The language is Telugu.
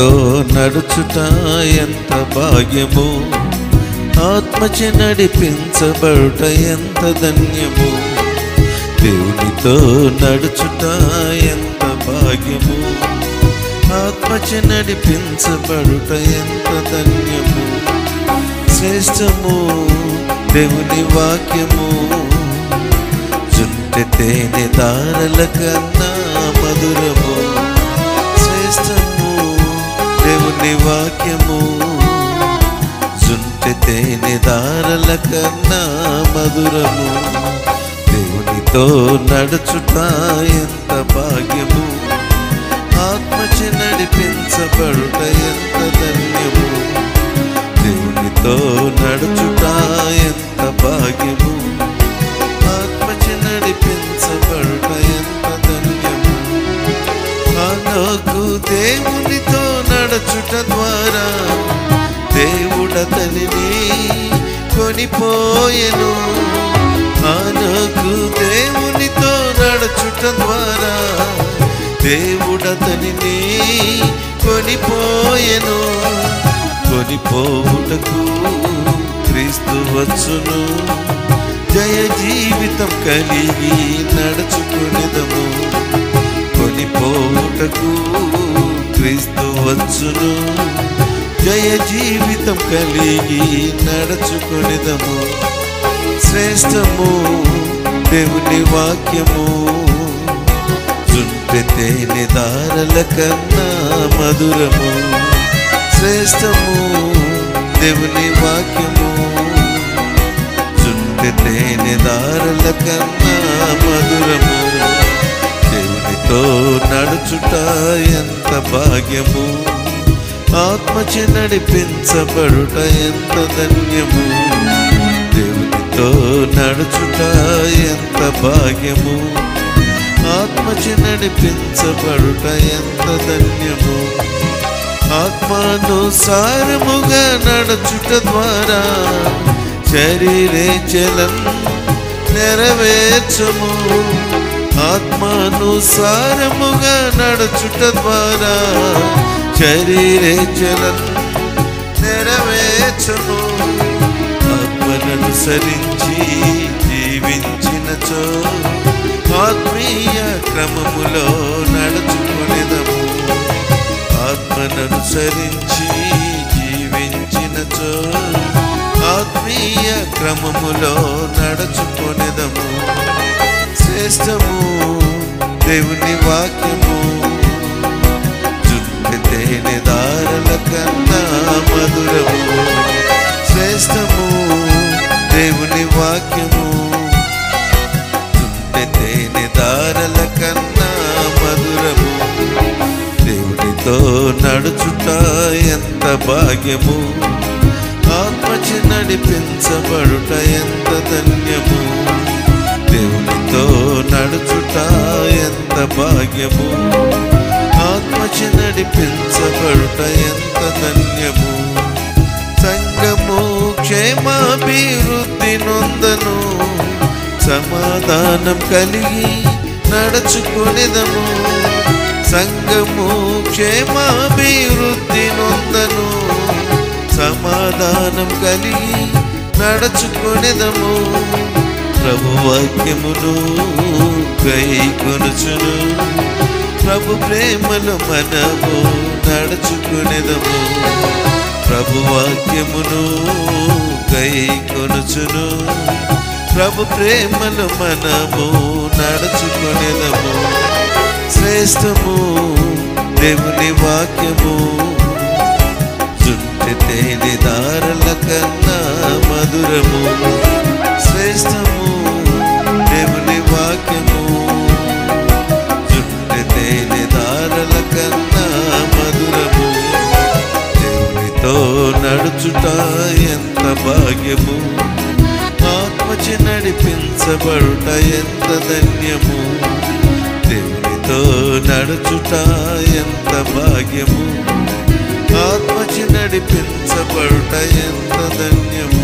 నీతో నడుచుట ఎంత భాగ్యము. ఆత్మచే నడిపించబడుట ఎంత ధన్యము. దేవునితో నడుచుట ఎంత భాగ్యము. ఆత్మచే నడిపించబడుట ఎంత ధన్యము. శ్రేష్టము దేవుని వాక్యము. జుంటె తేనె దారల కన్నా మధురము. దేవుని వాక్యము. జుంటె దారల కన్నా మధురము. దేవునితో నడుచుట ఎంత భాగ్యము. ఆత్మచి నడిపించబడుట ఎంత ధన్యము. దేవునితో నడుచుట ఎంత భాగ్యము. ఆత్మచి నడిపించబడుట ఎంత ధన్యము. నాకు దేవునితో నడచుట ద్వారా దేవుడతనిని కొనిపోయెను. నాకు దేవునితో నడచుట ద్వారా దేవుడతనిని కొనిపోయెను. కొనిపోవుటకు క్రీస్తు వచ్చును. జయ జీవితం కలిగి నడుచుకునేదము. కొనిపోవుటకు వచ్చును జయ జీవితం కలిగి నడుచుకునేదము. శ్రేష్టము దేవుని వాక్యము. జుంటె తేనె దారల కన్నా మధురము. శ్రేష్టము దేవుని వాక్యము. జుంటె తేనె దారల కన్నా మధురము. దేవునితో నడుచుట ఎంత భాగ్యము. ఆత్మచే నడిపించబడుట ఎంత ధన్యము? దేవునితో నడుచుట ఎంత భాగ్యము? ఆత్మచే నడిపించబడుట ఎంత ధన్యము? ఆత్మానుసారముగా నడుచుట ద్వారా శరీరే చలం నెరవేర్చము. ఆత్మానుసారముగా నడుచుట ద్వారా శరీరేచలం నెరవేర్చము ఆత్మననుసరించి జీవించినచో ఆత్మీయ క్రమములో నడుచుకునేదము ఆత్మననుసరించి జీవించినచో ఆత్మీయ క్రమములో నడుచుకునేదము శ్రేష్టము దేవుని వాక్యము. దారల కన్నా మధురము శ్రేష్టము దేవుని వాక్యము. జుట్టు తేనె దారల కన్నా మధురము దేవునితో నడుచుట ఎంత భాగ్యము. ఆత్మచి నడిపించబడుట ఎంత ధన్యము. దేవునితో నడుచుట ఎంత భాగ్యము. ఆత్మచి నడిపించబడుట ఎంత ధన్యము సంగము క్షేమాభివృద్ధి నొందను సమాధానం కలిగి నడుచుకునేదము సంగము క్షేమాభివృద్ధి నొందను సమాధానం కలిగి నడుచుకునేదము ప్రభు వాక్యమును కై కొనుచును ప్రభు ప్రేమను మనము నడుచుకునేదము. ప్రభు వాక్యమును కై కొనుచును. ప్రభు ప్రేమను మనము నడుచుకునేదము. శ్రేష్టము దేవుని వాక్యము నడిపించబడుట ఎంత ధన్యము? దేవునితో నడుచుట ఎంత భాగ్యము? ఆత్మచి నడిపించబడుట ఎంత ధన్యము?